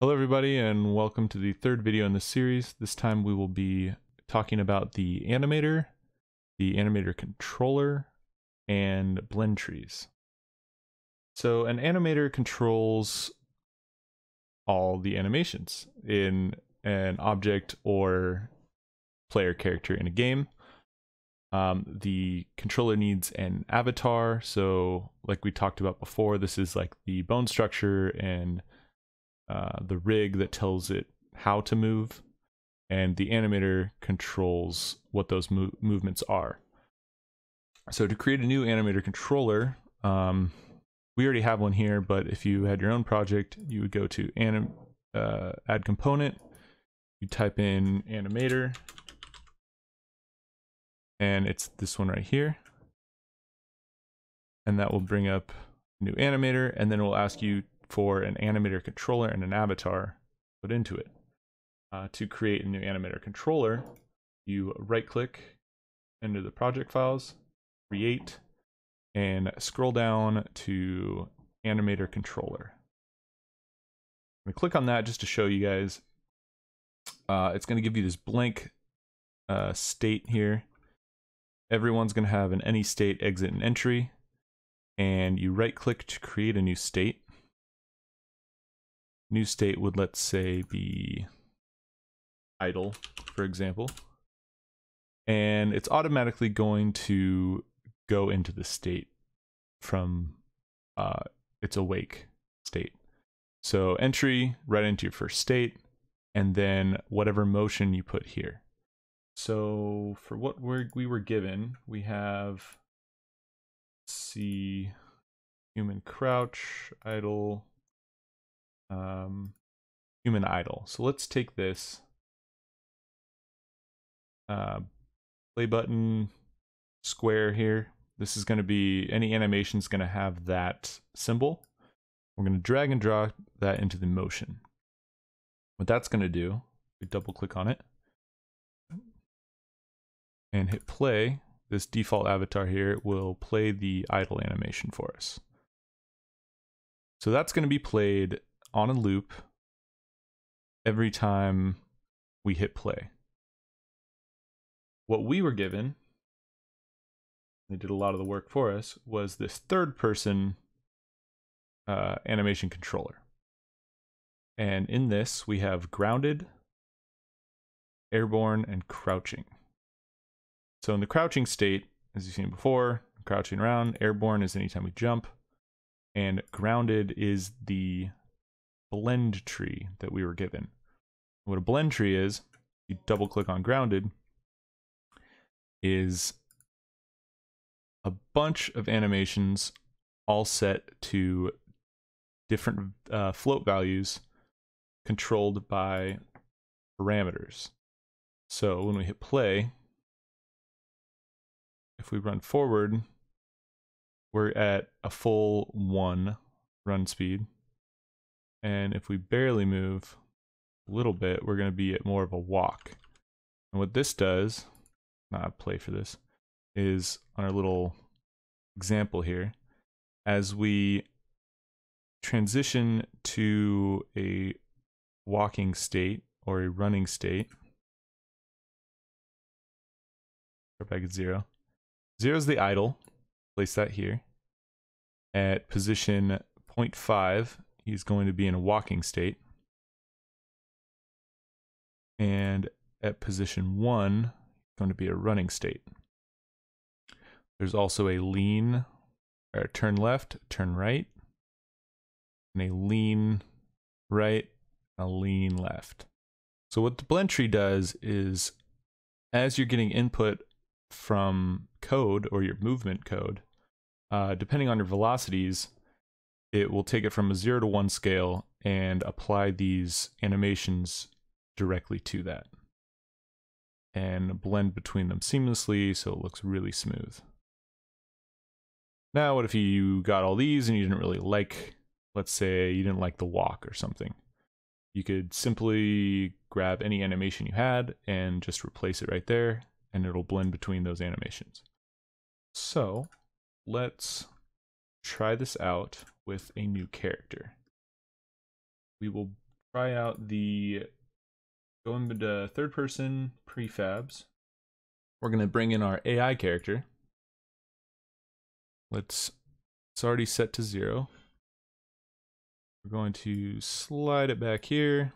Hello everybody and welcome to the third video in this series. This time we will be talking about the animator, the animator controller, and blend trees. So an animator controls all the animations in an object or player character in a game. Um, the controller needs an avatar, so like we talked about before, this is like the bone structure and uh, the rig that tells it how to move, and the animator controls what those mo- movements are. So to create a new animator controller, um, we already have one here, but if you had your own project, you would go to anim- uh, add component, you type in animator, and it's this one right here. And that will bring up new animator, and then it will ask you for an animator controller and an avatar put into it. Uh, to create a new animator controller, you right click into the project files, create, and scroll down to animator controller. I'm to click on that just to show you guys. Uh, it's going to give you this blank uh, state here. Everyone's going to have an any state exit and entry. And you right click to create a new state new state would let's say be idle for example. And it's automatically going to go into the state from uh, its awake state. So entry right into your first state and then whatever motion you put here. So for what we're, we were given we have see human crouch idle um, human idle. So let's take this uh, play button square here. This is going to be, any animation is going to have that symbol. We're going to drag and drop that into the motion. What that's going to do, we double click on it and hit play. This default avatar here will play the idle animation for us. So that's going to be played on a loop every time we hit play. What we were given, they did a lot of the work for us, was this third person uh, animation controller. And in this, we have grounded, airborne, and crouching. So in the crouching state, as you've seen before, crouching around, airborne is anytime we jump, and grounded is the blend tree that we were given. What a blend tree is, you double click on grounded, is a bunch of animations all set to different uh, float values controlled by parameters. So when we hit play, if we run forward, we're at a full one run speed. And if we barely move a little bit, we're going to be at more of a walk. And what this does, not play for this, is on our little example here, as we transition to a walking state or a running state, start back at zero. Zero is the idle, place that here. At position 0.5 he's going to be in a walking state. And at position one, going to be a running state. There's also a lean, or turn left, turn right, and a lean right, a lean left. So what the blend tree does is as you're getting input from code or your movement code, uh, depending on your velocities, it will take it from a zero to one scale and apply these animations directly to that and blend between them seamlessly so it looks really smooth. Now, what if you got all these and you didn't really like, let's say you didn't like the walk or something? You could simply grab any animation you had and just replace it right there and it'll blend between those animations. So let's try this out with a new character. We will try out the go into third person prefabs. We're going to bring in our AI character. Let's, it's already set to zero. We're going to slide it back here.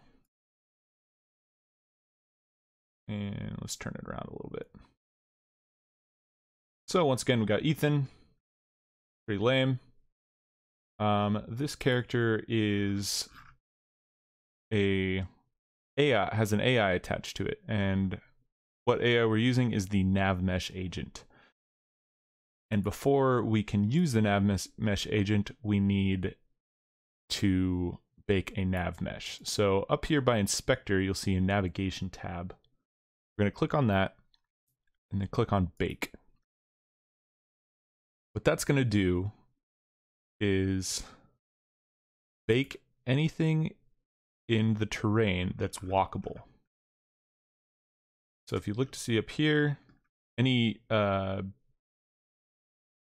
And let's turn it around a little bit. So once again, we got Ethan. Pretty lame. Um, this character is a AI has an AI attached to it, and what AI we're using is the NavMesh agent. And before we can use the NavMesh agent, we need to bake a NavMesh. So up here by Inspector, you'll see a Navigation tab. We're going to click on that, and then click on Bake. What that's going to do is bake anything in the terrain that's walkable. So if you look to see up here, any uh,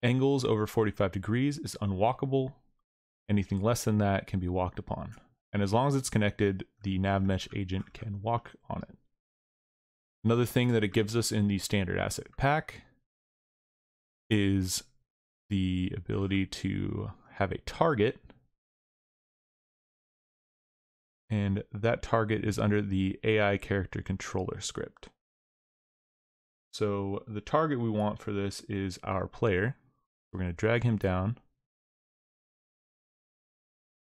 angles over 45 degrees is unwalkable. Anything less than that can be walked upon. And as long as it's connected, the NavMesh agent can walk on it. Another thing that it gives us in the standard asset pack is the ability to have a target and that target is under the AI character controller script. So the target we want for this is our player. We're going to drag him down.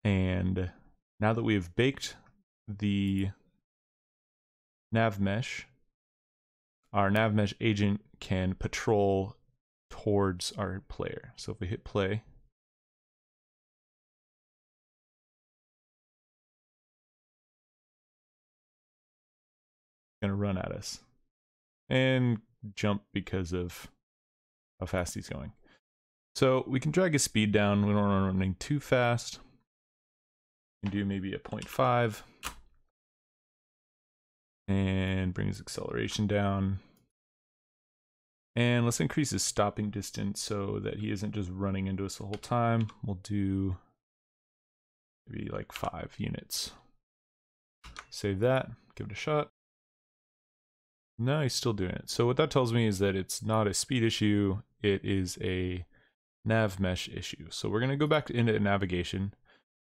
And now that we have baked the nav mesh, our nav mesh agent can patrol towards our player. So if we hit play, going to run at us and jump because of how fast he's going. So we can drag his speed down. We don't want to running too fast. We can do maybe a 0.5 and bring his acceleration down. And let's increase his stopping distance so that he isn't just running into us the whole time. We'll do maybe like five units. Save that, give it a shot. No, he's still doing it. So what that tells me is that it's not a speed issue, it is a nav mesh issue. So we're going to go back into navigation.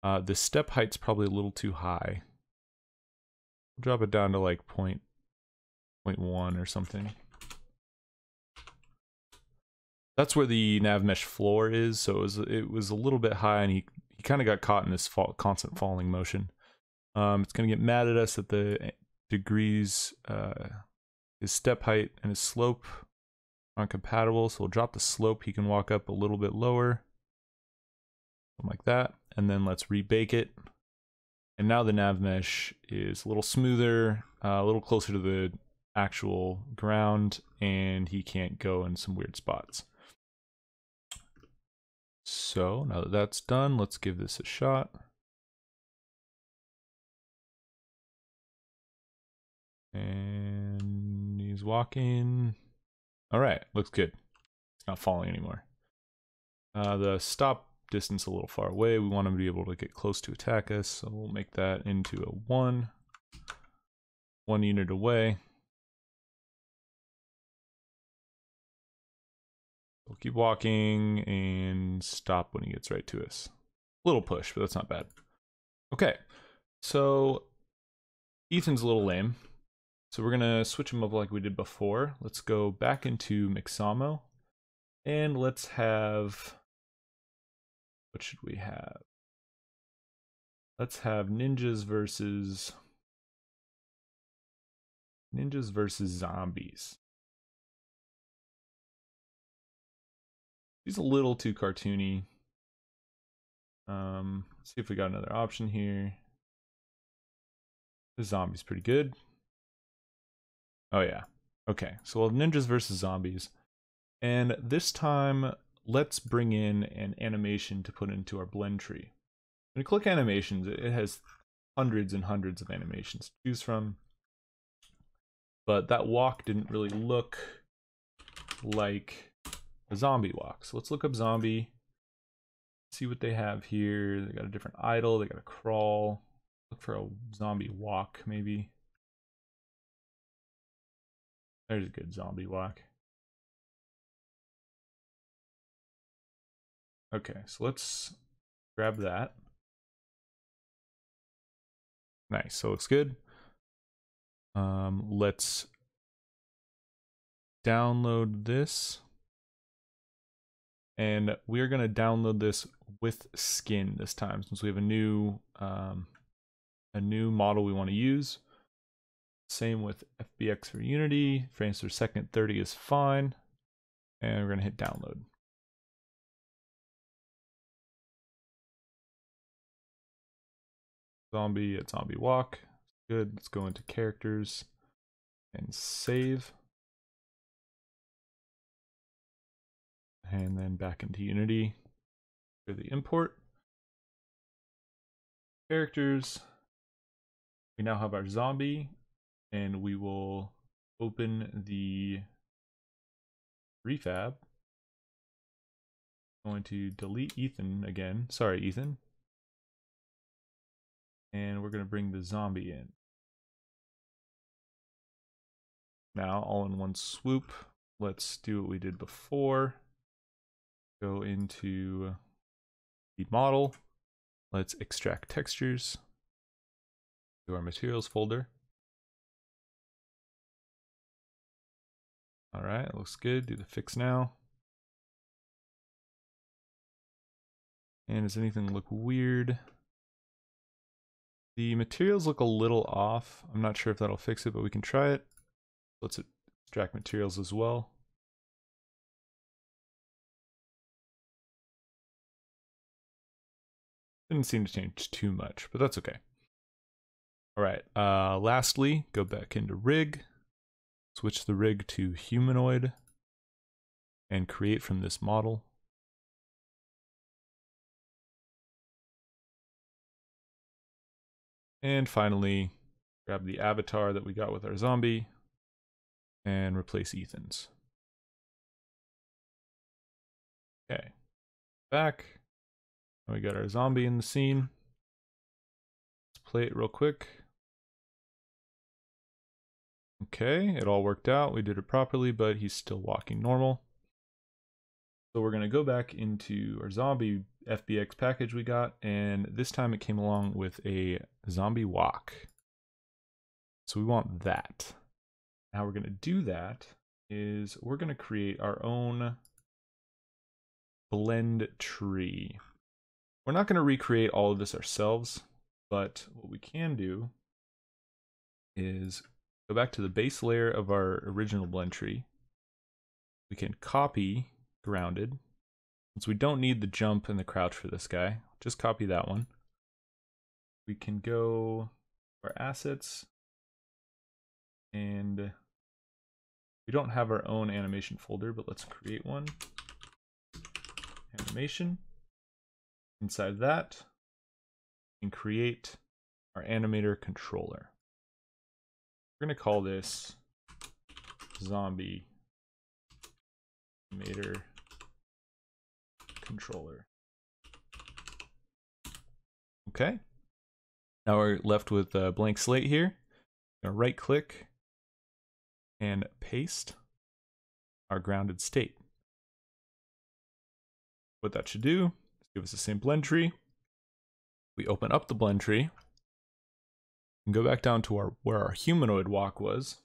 Uh, the step height's probably a little too high. We'll Drop it down to like point, point one or something. That's where the nav mesh floor is. So it was, it was a little bit high and he, he kind of got caught in this fall, constant falling motion. Um, it's going to get mad at us that the degrees uh, his step height and his slope aren't compatible, so we'll drop the slope. He can walk up a little bit lower, something like that. And then let's rebake it. And now the nav mesh is a little smoother, uh, a little closer to the actual ground, and he can't go in some weird spots. So now that that's done, let's give this a shot. And He's walking. All right, looks good. It's not falling anymore. Uh, the stop distance a little far away. We want him to be able to get close to attack us, so we'll make that into a one. One unit away. We'll keep walking and stop when he gets right to us. Little push, but that's not bad. Okay, so Ethan's a little lame. So we're gonna switch them up like we did before. Let's go back into Mixamo and let's have, what should we have? Let's have ninjas versus, ninjas versus zombies. He's a little too cartoony. Um, see if we got another option here. The zombie's pretty good. Oh yeah. Okay, so we'll have ninjas versus zombies. And this time, let's bring in an animation to put into our blend tree. When you click animations, it has hundreds and hundreds of animations to choose from. But that walk didn't really look like a zombie walk. So let's look up zombie, see what they have here. They got a different idle, they got a crawl. Look for a zombie walk, maybe. There's a good zombie walk. Okay, so let's grab that. Nice, so looks good. Um, let's download this. And we are going to download this with skin this time since we have a new um, a new model we want to use. Same with FBX for Unity. Frames per second 30 is fine. And we're going to hit download. Zombie at zombie walk. Good. Let's go into characters and save. And then back into Unity for the import. Characters. We now have our zombie and we will open the prefab. I'm going to delete Ethan again. Sorry, Ethan. And we're going to bring the zombie in. Now, all in one swoop, let's do what we did before. Go into the model. Let's extract textures to our materials folder. All right, looks good. Do the fix now. And does anything look weird? The materials look a little off. I'm not sure if that'll fix it, but we can try it. Let's extract materials as well. Didn't seem to change too much, but that's okay. All right, uh, lastly, go back into rig, switch the rig to humanoid, and create from this model. And finally, grab the avatar that we got with our zombie and replace Ethan's. Okay, back. we got our zombie in the scene. Let's play it real quick. Okay, it all worked out. We did it properly, but he's still walking normal. So we're going to go back into our zombie FBX package we got, and this time it came along with a zombie walk. So we want that. How we're going to do that is we're going to create our own blend tree. We're not going to recreate all of this ourselves, but what we can do is go back to the base layer of our original blend tree. We can copy grounded. Since we don't need the jump and the crouch for this guy, just copy that one. We can go our assets and we don't have our own animation folder, but let's create one. Animation. Inside that, and create our animator controller. We're to call this zombie animator controller. Okay. Now we're left with a blank slate here. Right click and paste our grounded state. What that should do is give us the same blend tree. We open up the blend tree and go back down to our where our humanoid walk was.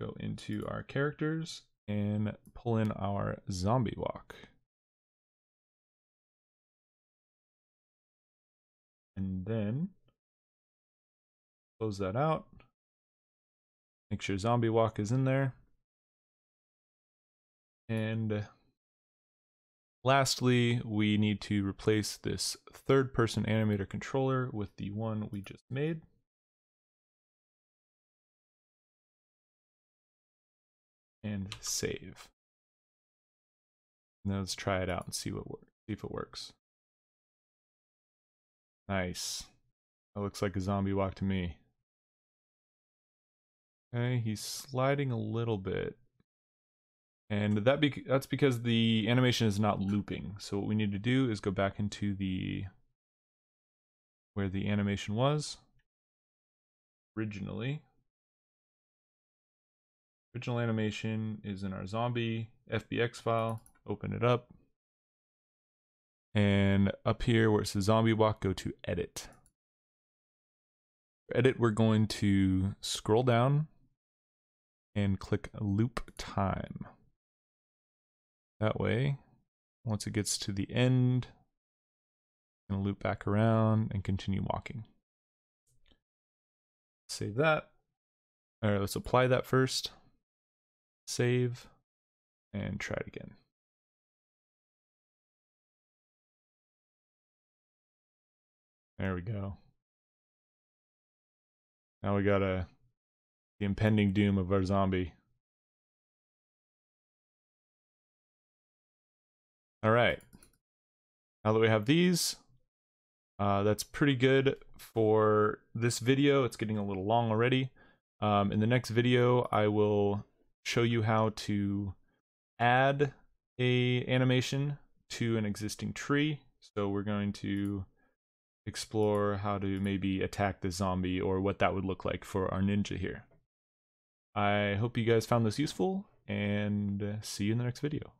Go into our characters and pull in our zombie walk. And then close that out. Make sure zombie walk is in there. And lastly, we need to replace this third person animator controller with the one we just made. And save. Now let's try it out and see what works. See if it works. Nice. That looks like a zombie walk to me. Okay, he's sliding a little bit. And that that's because the animation is not looping. So what we need to do is go back into the where the animation was originally. Original animation is in our zombie FBX file. Open it up. And up here where it says zombie walk, go to edit. For edit, we're going to scroll down and click loop time. That way, once it gets to the end, to loop back around and continue walking. Save that. All right, let's apply that first. Save and try it again. There we go. Now we got a the impending doom of our zombie. All right. Now that we have these, uh, that's pretty good for this video. It's getting a little long already. Um, in the next video, I will show you how to add a animation to an existing tree. So we're going to explore how to maybe attack the zombie or what that would look like for our ninja here. I hope you guys found this useful and see you in the next video.